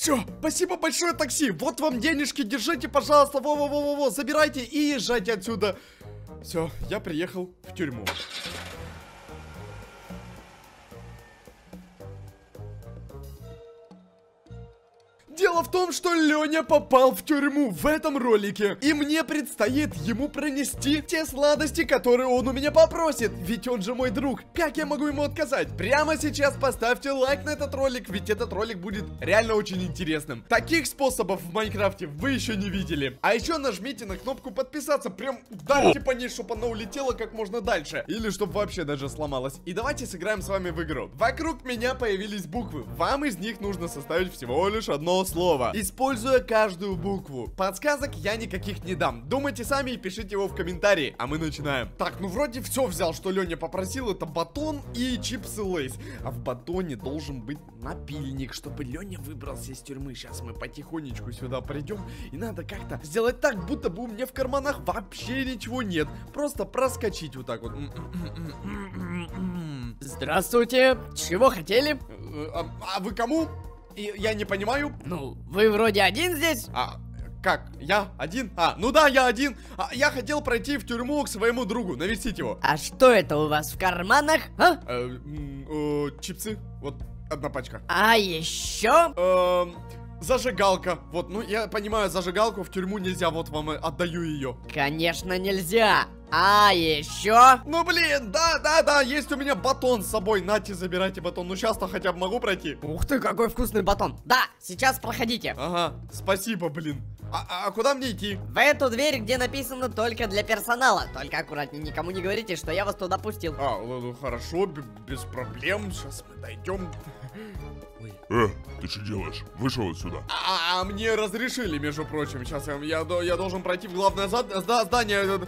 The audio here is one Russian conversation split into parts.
Все, спасибо большое, такси. Вот вам денежки, держите, пожалуйста. Во-во-во-во, забирайте и езжайте отсюда. Все, я приехал в тюрьму. Дело в том, что Леня попал в тюрьму в этом ролике. И мне предстоит ему пронести те сладости, которые он у меня попросит. Ведь он же мой друг. Как я могу ему отказать? Прямо сейчас поставьте лайк на этот ролик, ведь этот ролик будет реально очень интересным. Таких способов в Майнкрафте вы еще не видели. А еще нажмите на кнопку подписаться. Прям ударьте по ней, чтобы она улетела как можно дальше. Или чтобы вообще даже сломалась. И давайте сыграем с вами в игру. Вокруг меня появились буквы. Вам из них нужно составить всего лишь одно слово, используя каждую букву. Подсказок я никаких не дам. Думайте сами и пишите его в комментарии. А мы начинаем. Так, ну вроде все взял, что Леня попросил. Это батон и чипсы лейс. А в батоне должен быть напильник, чтобы Леня выбрался из тюрьмы. Сейчас мы потихонечку сюда придем. И надо как-то сделать так, будто бы у меня в карманах вообще ничего нет. Просто проскочить вот так вот. Здравствуйте, чего хотели? Э, А, а вы кому? И я не понимаю. Ну, вы вроде один здесь? А, как? Я один? А, ну да, я один. А, я хотел пройти в тюрьму к своему другу, навестить его. А что это у вас в карманах, а? Э, м, э, чипсы. Вот одна пачка. А еще? Эм, зажигалка. Вот, ну я понимаю, зажигалку в тюрьму нельзя, вот вам и отдаю ее. Конечно, нельзя. А еще? Ну блин, да, да, да, есть у меня батон с собой. Нате, забирайте батон. Ну сейчас-то хотя бы могу пройти. Ух ты, какой вкусный батон. Да, сейчас проходите. Ага, спасибо, блин. А, а- а куда мне идти? В эту дверь, где написано только для персонала. Только аккуратнее, никому не говорите, что я вас туда пустил. А, ну, хорошо, б- без проблем. Сейчас мы дойдем. Ой. Э, ты что делаешь? Вышел отсюда. А, а мне разрешили, между прочим. Сейчас я, я, я должен пройти в главное зад- зда- здание.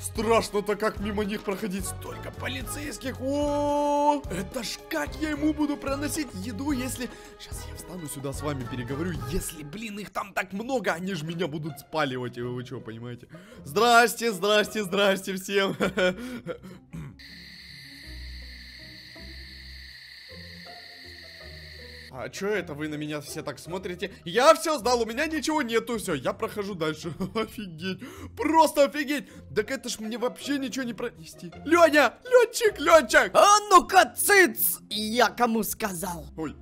Страшно-то как мимо них проходить. Столько полицейских. О, это ж как я ему буду проносить еду, если... Сейчас я встану сюда с вами переговорю. Если, блин, их там так много, они же меня будут спаливать. Вы, вы что, понимаете? Здрасте, здрасте, здрасте всем. А чё это вы на меня все так смотрите? Я все сдал, у меня ничего нету, все, я прохожу дальше. Офигеть, просто офигеть. Так это ж мне вообще ничего не пронести. Леня, Ленчик, Ленчик. А ну-ка, цыц! Я кому сказал? Ой,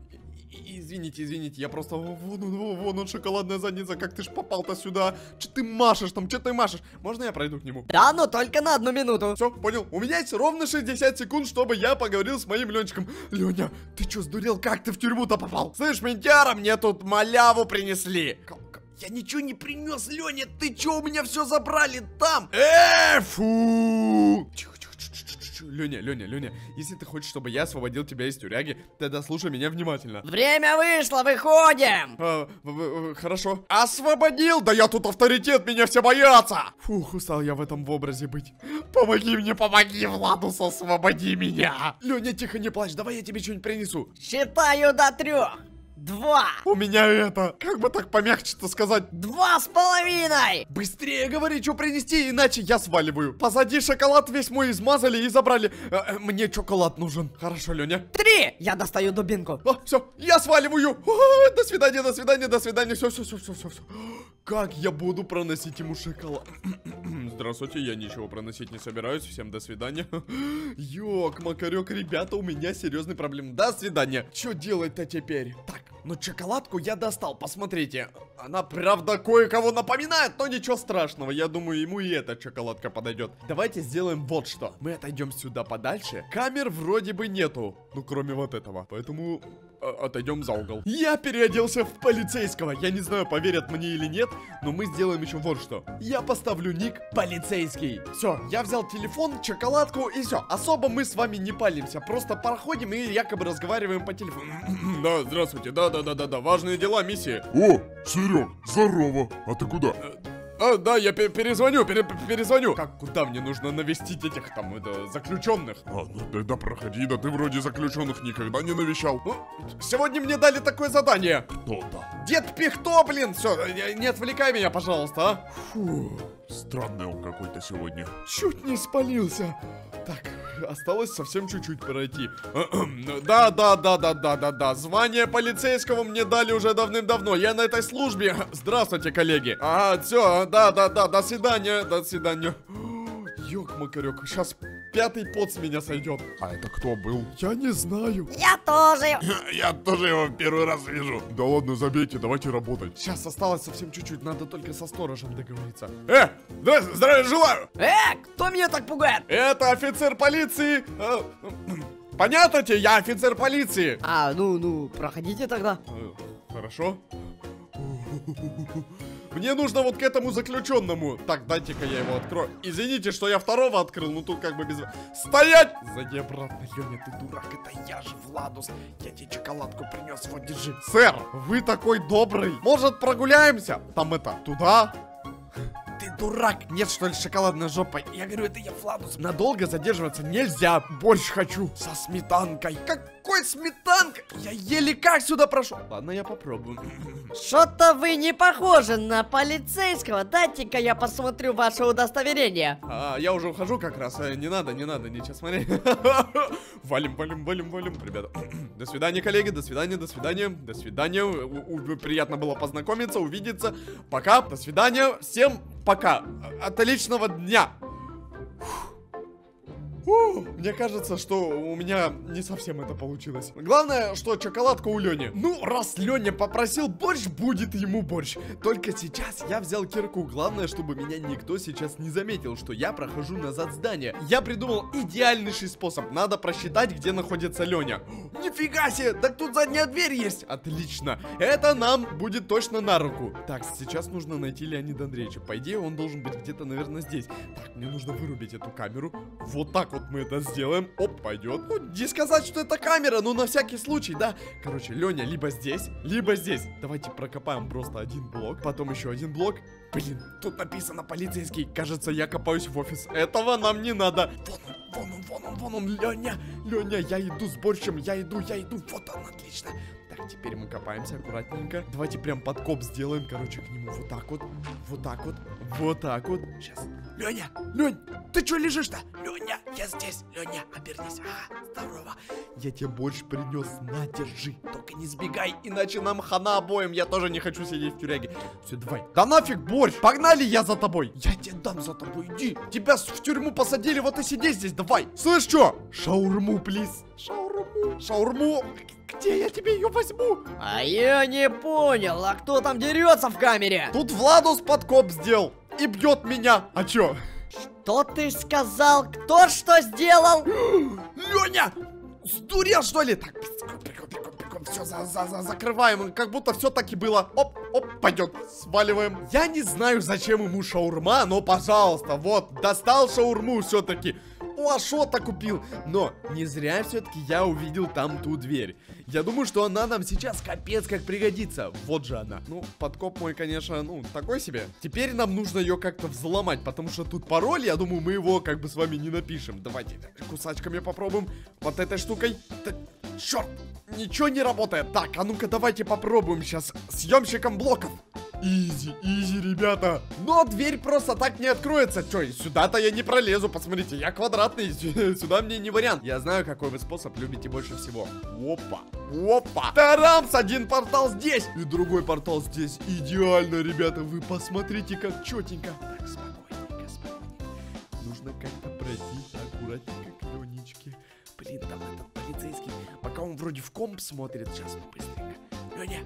извините, извините, я просто... Вон он, вон, вон он, шоколадная задница, как ты ж попал-то сюда? Че ты машешь там, че ты машешь? Можно я пройду к нему? Да, но только на одну минуту. Все, понял. У меня есть ровно 60 секунд, чтобы я поговорил с моим Ленчиком. Леня, ты что, сдурел? Как ты в тюрьму-то попал? Слышь, Ментяра, мне тут маляву принесли. Я ничего не принес, Леня. Ты что, у меня все забрали там? Э, фу. Тихо, тихо. Леня, Леня, Леня, если ты хочешь, чтобы я освободил тебя из тюряги, тогда слушай меня внимательно. Время вышло, выходим! А, в- в- хорошо. Освободил? Да я тут авторитет, меня все боятся. Фух, устал я в этом в образе быть. Помоги мне, помоги, Владус, освободи меня. Леня, тихо, не плачь, давай я тебе что-нибудь принесу. Считаю до трех. Два. У меня это, как бы так помягче-то сказать. Два с половиной. Быстрее говори, что принести, иначе я сваливаю. Позади шоколад весь мой измазали и забрали. Э, э, мне шоколад нужен. Хорошо, Леня. Три. Я достаю дубинку. А, все, я сваливаю. А, до свидания, до свидания, до свидания. Все, все, все, все, все, все. Как я буду проносить ему шоколад? Здравствуйте, я ничего проносить не собираюсь. Всем до свидания. Ёк, макарек, ребята, у меня серьезные проблемы. До свидания. Что делать-то теперь? Так, ну шоколадку я достал, посмотрите. Она, правда, кое-кого напоминает, но ничего страшного. Я думаю, ему и эта шоколадка подойдет. Давайте сделаем вот что. Мы отойдем сюда подальше. Камер вроде бы нету. Ну, кроме вот этого. Поэтому отойдем за угол. Я переоделся в полицейского. Я не знаю, поверят мне или нет, но мы сделаем еще вот что. Я поставлю ник полицейский. Все, я взял телефон, шоколадку и все. Особо мы с вами не палимся. Просто проходим и якобы разговариваем по телефону. Да, здравствуйте. Да, да, да, да, да. Важные дела, миссии. О, Серег, здорово. А ты куда? А, да, я пе- перезвоню, пере- пе- перезвоню. Как, куда мне нужно навестить этих там, это, заключенных? А, ну тогда проходи, да ты вроде заключенных никогда не навещал. Ну, сегодня мне дали такое задание. Кто-то. Дед Пихто, блин! Все, не отвлекай меня, пожалуйста, а. Фу, странный он какой-то сегодня. Чуть не спалился. Так, осталось совсем чуть-чуть пройти. Да, да, да, да, да, да, да. Звание полицейского мне дали уже давным-давно. Я на этой службе. Здравствуйте, коллеги. А, все, да, да, да, до свидания, до свидания. Ёк-макарёк, сейчас пятый пот с меня сойдет. А это кто был? Я не знаю. Я тоже. Я тоже его первый раз вижу. Да ладно, забейте, давайте работать. Сейчас осталось совсем чуть-чуть, надо только со сторожем договориться. Э, да, здравия желаю! Э, кто меня так пугает? Это офицер полиции. Э, Понятно тебе, я офицер полиции. А, ну, ну, проходите тогда. Э, Хорошо. Мне нужно вот к этому заключенному. Так, дайте-ка я его открою. Извините, что я второго открыл, но тут как бы без... Стоять! Сзади обратно, Леня, ты дурак, это я же, Владус. Я тебе шоколадку принес, вот держи. Сэр, вы такой добрый. Может, прогуляемся? Там это, туда? Ты дурак! Нет, что ли, шоколадная жопа? Я говорю, это я Владус. Надолго задерживаться нельзя. Больше хочу. Со сметанкой. Какой сметанка? Я еле как сюда прошел. Ладно, я попробую. Что-то вы не похожи на полицейского. Дайте-ка я посмотрю ваше удостоверение. А, я уже ухожу как раз. Э, Не надо, не надо, ничего смотри. Валим, валим, валим, валим, ребята. До свидания, коллеги, до свидания, до свидания, до свидания. У- у- Приятно было познакомиться, увидеться. Пока, до свидания, всем пока. Отличного дня. Фу, Мне кажется, что у меня не совсем это получилось. Главное, что шоколадка у Лени. Ну, раз Леня попросил борщ, будет ему борщ. Только сейчас я взял кирку. Главное, чтобы меня никто сейчас не заметил, что я прохожу назад здания. Я придумал идеальнейший способ. Надо просчитать, где находится Леня. Нифига себе, так тут задняя дверь есть. Отлично. Это нам будет точно на руку. Так, сейчас нужно найти Леонида Андреевича. По идее, он должен быть где-то, наверное, здесь. Так, мне нужно вырубить эту камеру. Вот так вот мы это сделаем. Оп, пойдет. Ну, не сказать, что это камера, но на всякий случай, да. Короче, Леня либо здесь, либо здесь. Давайте прокопаем просто один блок, потом еще один блок. Блин, тут написано полицейский. Кажется, я копаюсь в офис. Этого нам не надо. Вон он, вон он, вон он, вон он, Леня. Леня, я иду с борщем, я иду, я иду. Вот он, отлично. Так, теперь мы копаемся аккуратненько. Давайте прям подкоп сделаем, короче, к нему вот так вот. Вот так вот. Вот так вот. Сейчас. Леня, Лень, ты что лежишь-то? Леня, я здесь. Леня, обернись. А, здорово. Я тебе борщ принес. На, держи. Только не сбегай, иначе нам хана обоим. Я тоже не хочу сидеть в тюряге. Все, давай. Да нафиг борщ. Погнали, я за тобой. Я тебе дам за тобой. Иди. Тебя в тюрьму посадили, вот и сиди здесь. Давай. Слышь, что? Шаурму, плиз. Шаурму. Шаурму. Где я тебе ее возьму? А я не понял, а кто там дерется в камере? Тут Владус подкоп сделал и бьет меня. А чё? Что ты сказал? Кто что сделал? Леня! Сдурел, что ли? Так, все, за, за, за, закрываем, как будто все таки было. Оп, оп, пойдет, сваливаем. Я не знаю, зачем ему шаурма, но, пожалуйста, вот, достал шаурму все-таки. У Ашота купил. Но не зря все-таки я увидел там ту дверь. Я думаю, что она нам сейчас капец как пригодится. Вот же она. Ну, подкоп мой, конечно, ну, такой себе. Теперь нам нужно ее как-то взломать, потому что тут пароль, я думаю, мы его как бы с вами не напишем. Давайте кусачками попробуем. Вот этой штукой. Да, черт, ничего не работает. Так, а ну-ка давайте попробуем сейчас съемщиком блоков. Изи, изи, ребята. Но дверь просто так не откроется. Чё, сюда-то я не пролезу, посмотрите, я квадратный, сюда мне не вариант. Я знаю, какой вы способ любите больше всего. Опа, опа. Тарамс, один портал здесь и другой портал здесь. Идеально, ребята, вы посмотрите, как четенько. Так, спокойненько, спокойненько. Нужно как-то пройти аккуратненько к Ленечке. Блин, там этот полицейский, пока он вроде в комп смотрит, сейчас быстренько. Леня,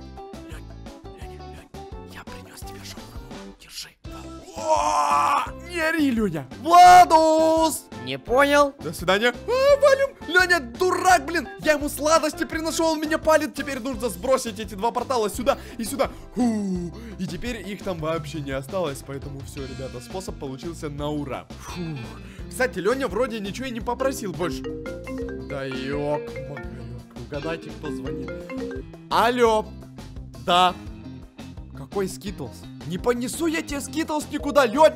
тебе шаурму, держи. О, Не ори, Леня! Владус! Не понял? До свидания. А, валим! Леня, дурак, блин! Я ему сладости приношу, он меня палит. Теперь нужно сбросить эти два портала сюда и сюда. Фу. И теперь их там вообще не осталось, поэтому все, ребята, способ получился на ура. Фух. Кстати, Леня вроде ничего и не попросил больше. Да ёк, угадайте, кто звонит. Алло. Да. Какой Skittles? Не понесу я тебе Skittles никуда, Лень!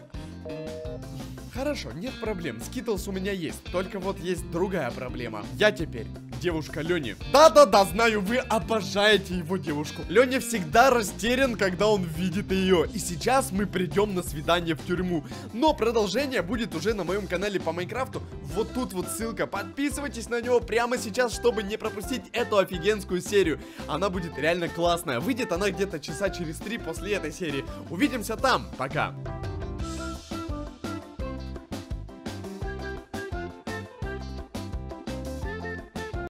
Хорошо, нет проблем, Skittles у меня есть. Только вот есть другая проблема. Я теперь девушка Лени. Да-да-да, знаю, вы обожаете его девушку. Леня всегда растерян, когда он видит ее. И сейчас мы придем на свидание в тюрьму. Но продолжение будет уже на моем канале по Майнкрафту. Вот тут вот ссылка. Подписывайтесь на него прямо сейчас, чтобы не пропустить эту офигенскую серию. Она будет реально классная. Выйдет она где-то часа через три после этой серии. Увидимся там. Пока.